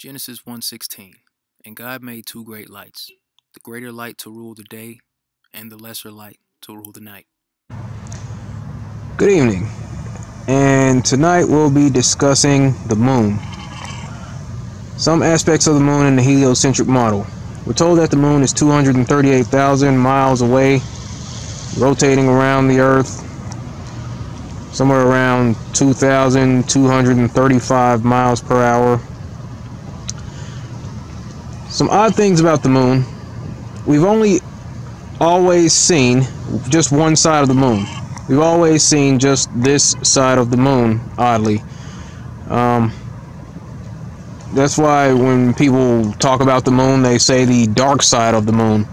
Genesis 1:16 And God made two great lights, the greater light to rule the day, and the lesser light to rule the night. Good evening, and tonight we'll be discussing the moon. Some aspects of the moon in the heliocentric model. We're told that the moon is 238,000 miles away, rotating around the Earth somewhere around 2,235 miles per hour. Some odd things about the moon. We've only always seen just one side of the moon. We've always seen just this side of the moon, oddly. Um, that's why when people talk about the moon, they say the dark side of the moon.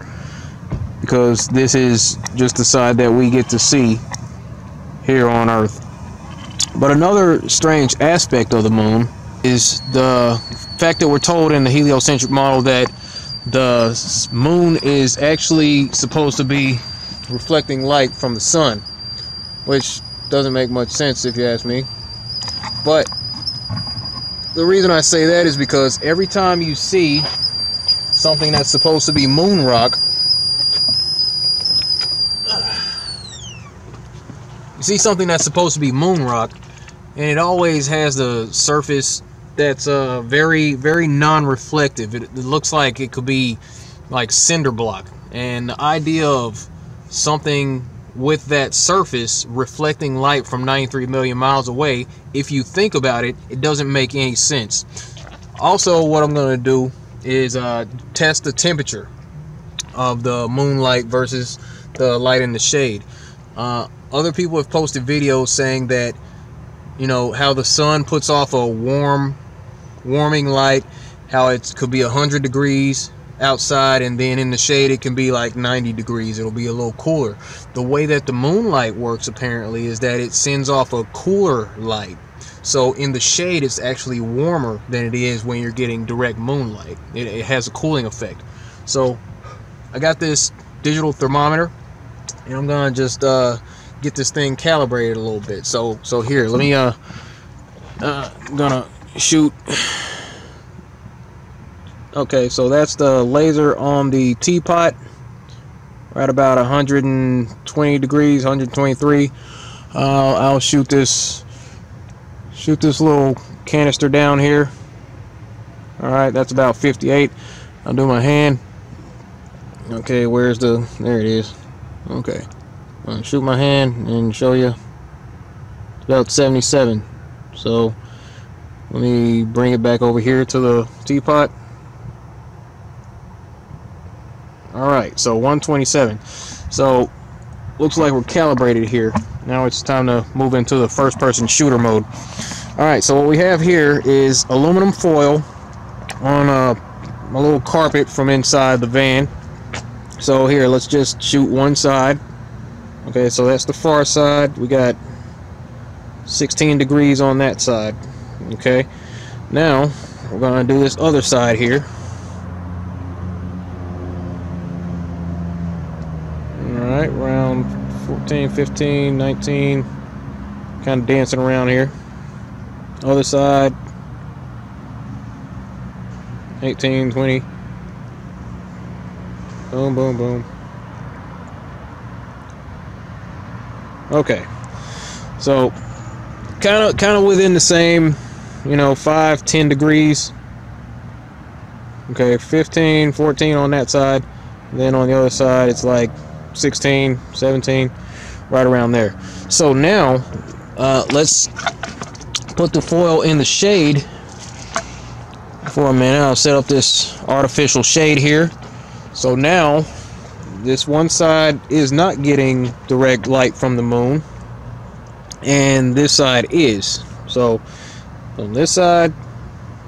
Because this is just the side that we get to see here on Earth. But another strange aspect of the moon is the fact that we're told in the heliocentric model that the moon is actually supposed to be reflecting light from the sun, which doesn't make much sense if you ask me. But the reason I say that is because every time you see something that's supposed to be moon rock you see something that's supposed to be moon rock and it always has the surface that's uh, very very non-reflective. It, it, looks like it could be like cinder block. And the idea of something with that surface reflecting light from 93 million miles away if you think about it it doesn't make any sense. Also what i'm going to do is uh, test the temperature of the moonlight versus the light in the shade. Uh, other people have posted videos saying that you know how the sun puts off a warm warming light how it could be 100 degrees outside and then in the shade it can be like 90 degrees. It'll be a little cooler. The way that the moonlight works apparently is that it sends off a cooler light. So in the shade it's actually warmer than it is when you're getting direct moonlight. It, it has a cooling effect. So I got this digital thermometer and I'm gonna just uh, get this thing calibrated a little bit. So so here, let me uh, uh gonna shoot. Okay, so that's the laser on the teapot. Right about 120 degrees, 123. Uh, I'll shoot this shoot this little canister down here. All right, that's about 58. I'll do my hand. Okay, where's the? There it is. Okay. I'll shoot my hand and show you. About 77. So let me bring it back over here to the teapot. Alright, so 127. So looks like we're calibrated here. Now it's time to move into the first person shooter mode. Alright, so what we have here is aluminum foil on uh, a, a little carpet from inside the van. So here, let's just shoot one side. Okay, so that's the far side. We got 16 degrees on that side. Okay, now we're going to do this other side here. Alright, round 14, 15, 19. Kind of dancing around here. Other side. 18, 20. Boom, boom, boom. Okay. So kind of kind of within the same, you know, 5 10 degrees. Okay, 15, 14 on that side. Then on the other side it's like 16, 17 right around there. So now uh, let's put the foil in the shade for a minute. I'll set up this artificial shade here. So now this one side is not getting direct light from the moon and this side is so on this side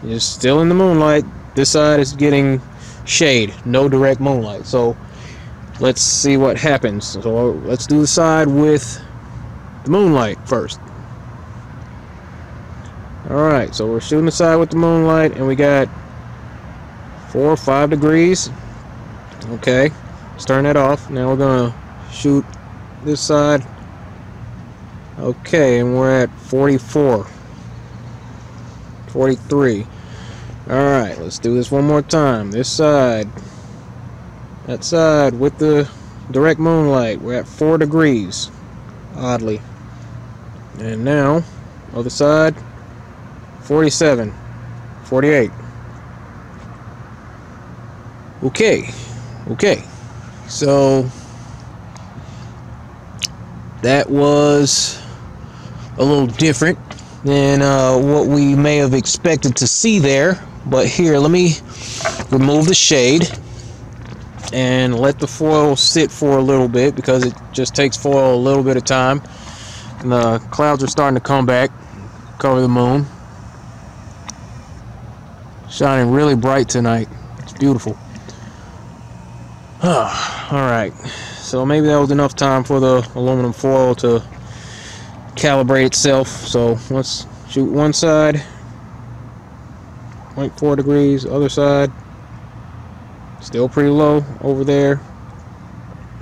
is still in the moonlight this side is getting shade no direct moonlight so let's see what happens so let's do the side with the moonlight first alright so we're shooting the side with the moonlight and we got four or five degrees okay Let's turn that off. Now we're to shoot this side. Okay, and we're at 44. 43. Alright, let's do this one more time. This side. That side with the direct moonlight. We're at 4 degrees. Oddly. And now, other side. 47. 48. Okay. Okay. So, that was a little different than uh, what we may have expected to see there but here, let me remove the shade and let the foil sit for a little bit because it just takes foil a little bit of time. And the clouds are starting to come back, cover the moon. Shining really bright tonight. It's beautiful. Alright, so maybe that was enough time for the aluminum foil to calibrate itself. So let's shoot one side 0.4 degrees other side. Still pretty low over there.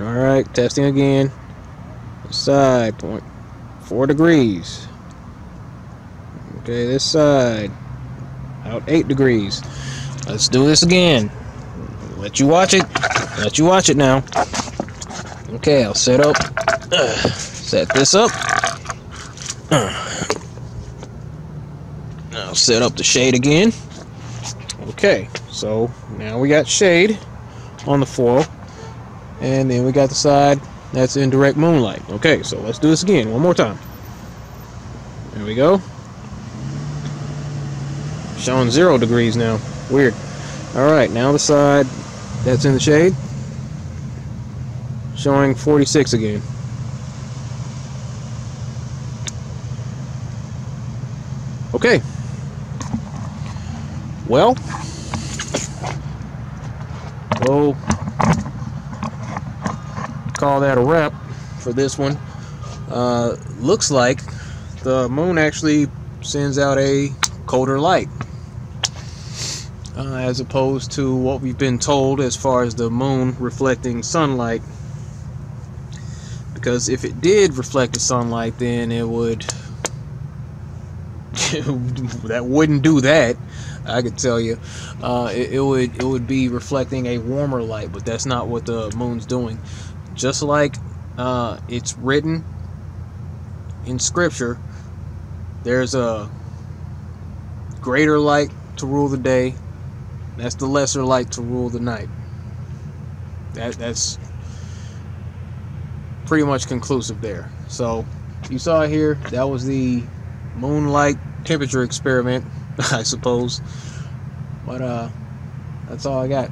All right testing again. Side 0.4 degrees. Okay this side out 8 degrees. Let's do this again. Let you watch it. Let you watch it now. Okay I'll set up uh, set this up I'll set up the shade again Okay, so now we got shade on the foil, and then we got the side that's in direct moonlight. Okay, so let's do this again, one more time. There we go. Showing zero degrees now. Weird. Alright, now the side that's in the shade. Showing 46 again. Okay. Well, we'll call that a wrap for this one. Uh, looks like the moon actually sends out a colder light. Uh, as opposed to what we've been told as far as the moon reflecting sunlight. Because if it did reflect the sunlight, then it would. that wouldn't do that. I could tell you, uh, it, it, would it would be reflecting a warmer light, but that's not what the moon's doing. Just like uh, it's written in Scripture, there's a greater light to rule the day. That's the lesser light to rule the night. That that's pretty much conclusive there. So you saw here that was the moonlight temperature experiment I suppose. But uh, that's all I got.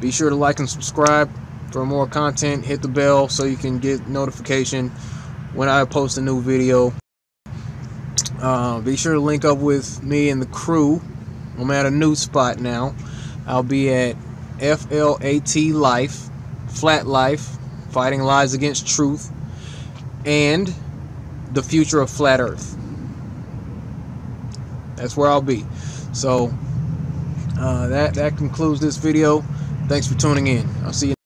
Be sure to like and subscribe for more content. Hit the bell so you can get notification when I post a new video. Uh, be sure to link up with me and the crew. I'm at a new spot now. I'll be at FLAT Life, Flat Life, Fighting Lies Against Truth, and the future of Flat Earth. That's where I'll be. So uh, that that concludes this video. Thanks for tuning in. I'll see you.